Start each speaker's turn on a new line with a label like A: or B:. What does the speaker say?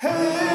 A: Hey!